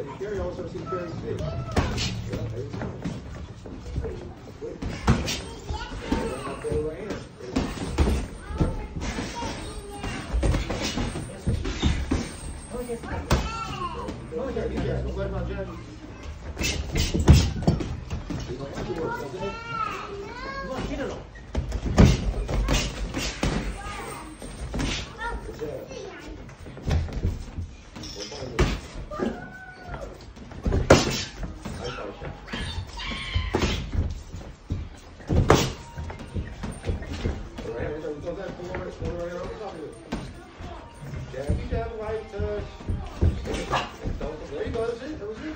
said carry also see carry C. Yeah. Jabby, jab, light touch. There he was. It was it.